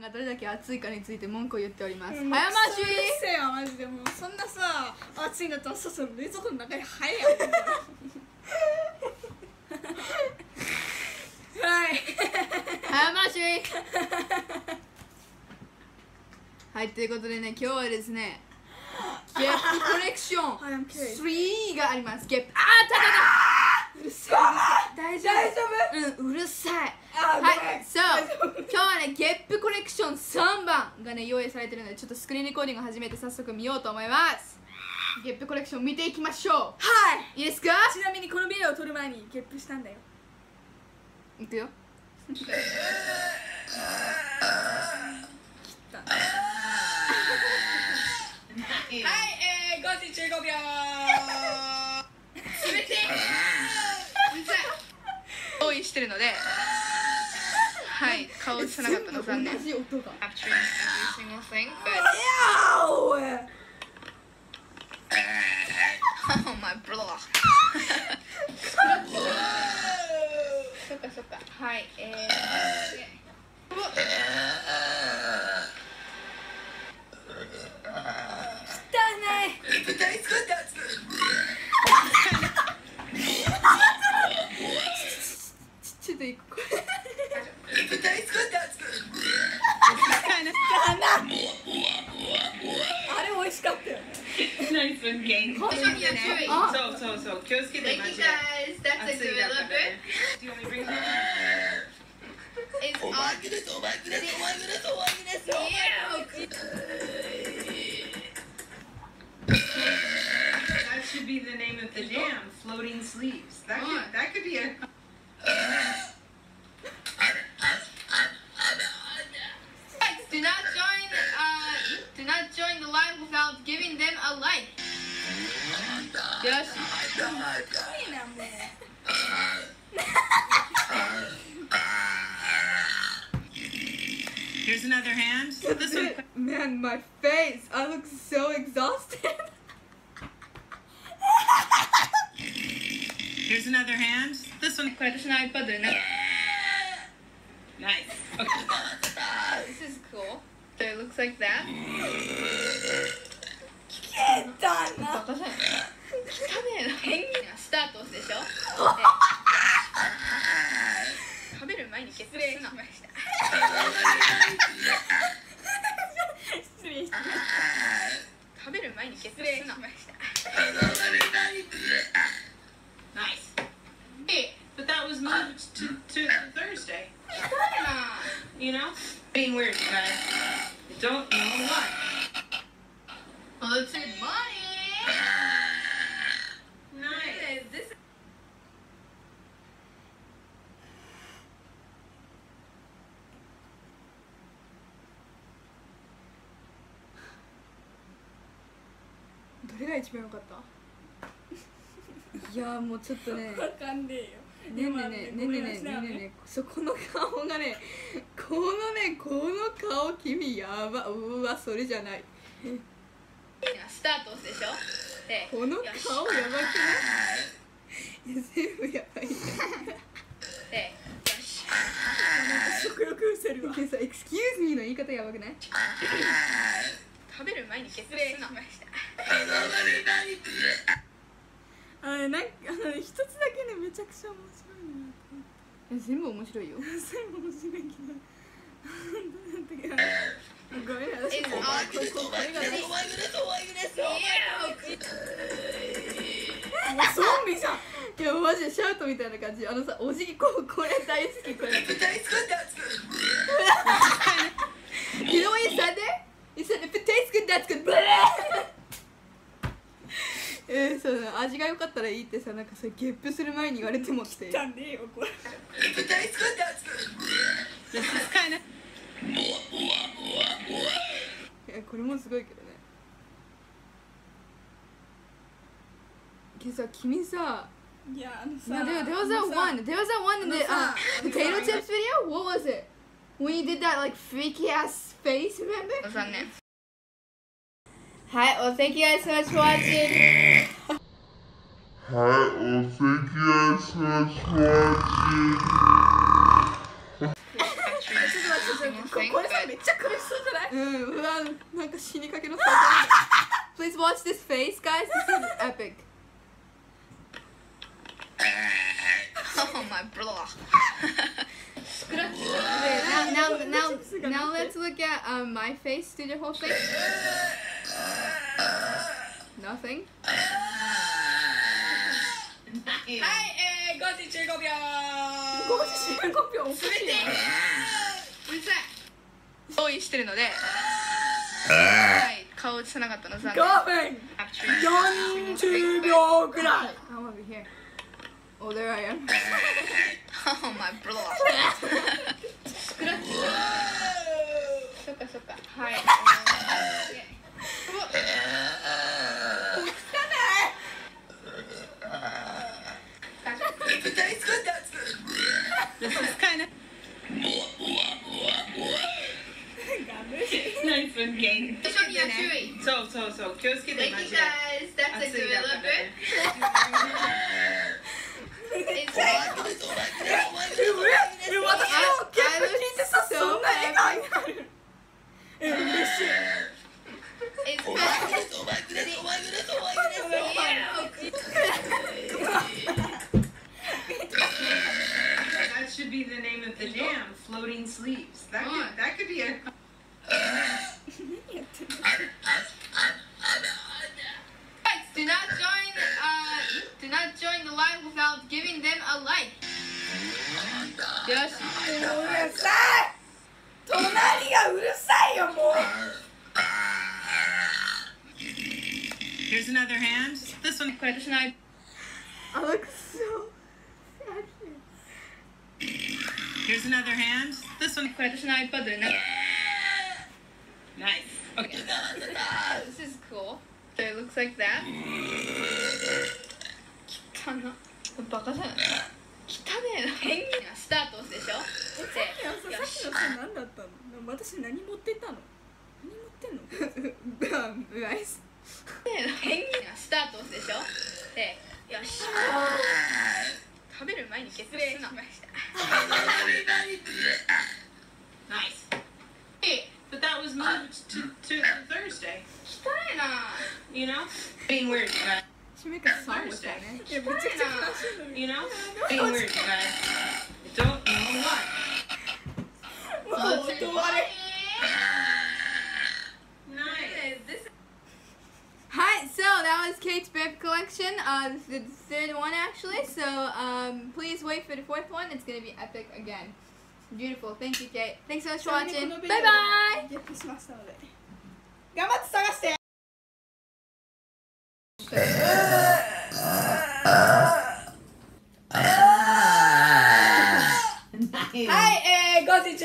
んがどれだけ暑いかについて文句を言っております。うん早回し。せマジでもうそんなさ暑いんだったらそろそろ冷蔵庫の中に入れよはい。早回し。はいということでね今日はですねゲップコレクション I am curious 3があります。ゲップ。あーただだうるさい。大丈夫？大丈夫？うんうるさい。あはい、そう。今日はねゲップコレクション3番がね用意されてるのでちょっとスクリーンレコーディングを始めて早速見ようと思います。ゲップコレクション見ていきましょはい。いいですか？ちなみにこのビデオを撮る前にゲップしたんだよ。いくよ。切った。はい、えー、5時15秒すべてうるさいしてるので。はい、顔映さなったの残念。同じ音が。はい、え。Oh. So, so, so. Thank you guys. That's a developer. Do you want me to bring? It's. That should be the name of the jam, Floating Sleeves. That could, that could be a... Here's another hand. This one. Man, my face. I look so exhausted. Here's another hand. This one. Nice. Okay. this is cool. So it looks like that. Get done. Stop. べる前に結婚すな失礼しました。食べる前に結婚すなれが一番良かった。いやもうちょっとね。わかんねえよ。ねえねえねえねえねえねえねえねえねえそこの顔がねこのねこの顔君やばうわそれじゃない。スタートでしょ？でこの顔やばくない？全部やばい。食欲失せるわ。の言い方やばくない？食べる前に決礼しましたあれなんか 一つだけねめちゃくちゃ面白いなえ全部面白いよ全部面白いけどごめん私もあこここれがねお前ぐれお前ぐれお前ゾンビじゃんいやマジでシャウトみたいな感じあのさおじぎここれ大好きこれ大好きだ昨日で「テイスブレー!」えー、そう味が良かったらいいってさなんかさゲップする前に言われてもってい汚ねえよこれ。This is kind of やこれもすごいけどねけどさ君さいやあのさ。No, there, there was that one. There was that one in the uh, potato chips video. What was it? When you did that like freaky ass face, remember? Hi. Well, thank you guys so much for watching. Hi, well, thank you guys so much for watching. ちょっと待ってちょっと待って ここれさめっちゃ苦しそうじゃないうんうわなんか死にかけの Please watch this face guys this is epic Oh my brother now, now, now, now let's look at um, my face. Do the whole thing. Nothing. はい、えー、5時15秒5時15秒おかしてうるさい用意してるので、はい、顔映さなかったの残念5分40秒ぐらい here. Oh, there I am. oh my brother. スクラッチ。そっかそっか。はい。This is kind of. nice and gang. So, so, so. Thank you guys. That's a developer. it's was so うるさい隣がうるさいよもう Here's another hand. This one これ私の iPad I look so here's another hand. This one これ私の iPad でね。 nice. Okay. This is cool. So it looks like that. 汚な。バカじゃない。 汚ねえな。変なスタートでしょ。さっきのささっきのさ何だったの私何持ってったの？何持ってんの Guys. 変なスタートでしょ。で、よし。食べる前に決定すな。Nice. But that was moved to, to Thursday. 汚いな。You know? Being weird, Should make a song with that. Yeah, but TikTok. You know? Ain't weird, you guys. Don't know what. Whoa, the water. Hi, so that was Kate's Babe Collection. Uh, the third one actually, so um, please wait for the fourth one. It's gonna be epic again. Beautiful. Thank you, Kate. Thanks so much for watching. Bye bye.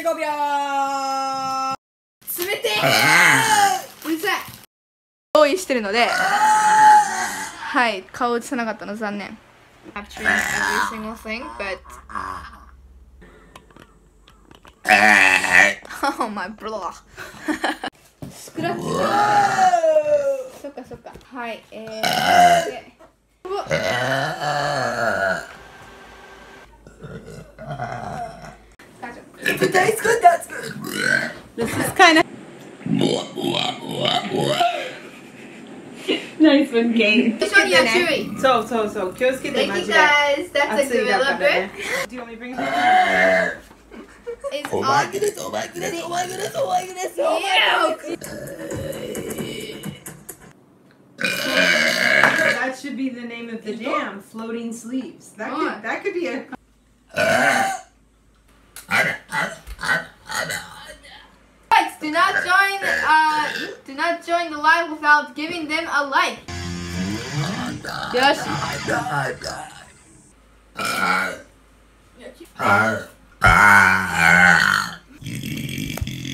15秒冷てうるさい。用意してるので、はい、顔映さなかったの残念。Capturing every single thing, but oh my brother. スクラッチ。そっかそっか。はい、えー、でうわ if it tastes good, that's good. This is kind of. nice one, game. This one you're chewy. So, so, so. Thank you guys. That's a good bread. Do you want me to bring it oh my goodness, oh my goodness, oh my goodness, oh my goodness, oh my goodness. That should be the name of the jam, Floating Sleeves. That could, that could be a... giving them a like. よし。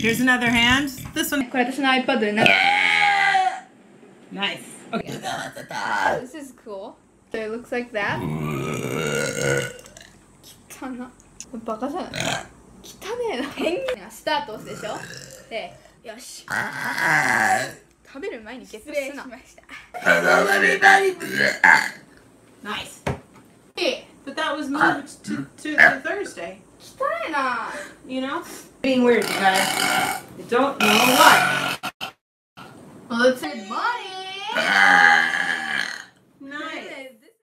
Here's another hand. This one これ私の iPad でね。 nice. Okay. This is cool. So it looks like that. 汚な。バカじゃない。汚ねえな。変なスタート押すでしょ。で、よし。 食べる前に決定すな。失礼しました Nice. いい But that was moved to, to, to Thursday. 汚いな You know? Being weird, you guys. I don't know what. Well, it's money